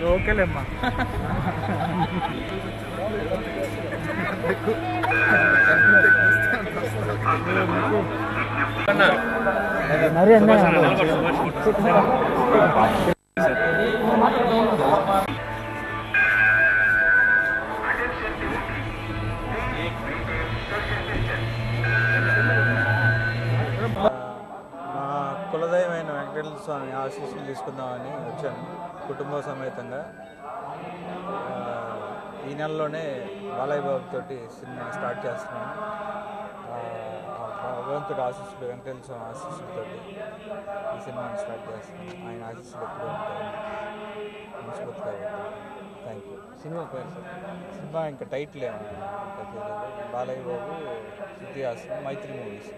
లోకలేమ్మా కులదైవమైన వెంకటేశ్వర స్వామి ఆశీస్సులు తీసుకుందామని వచ్చాను కుటుంబ సమేతంగా. ఈ నెలలోనే బాలయ్య బాబుతోటి సినిమా స్టార్ట్ చేస్తున్నాను. భగవంతుడి ఆశీస్సులు వెంకటేశ్వర స్వామి ఆశీస్సులతోటి ఈ సినిమాని స్టార్ట్ చేస్తున్నాను ఆయన ఆశీస్సులు ఎప్పుడూ ఉంటాయి మనస్ఫూర్తిగా థ్యాంక్ యూ సినిమా పేరు సార్ సినిమా ఇంకా టైటిల్ ఏమో ఇంకా తెలియదు బాలయ్య బాబు శృతి హాసన్ మైత్రి మూవీస్.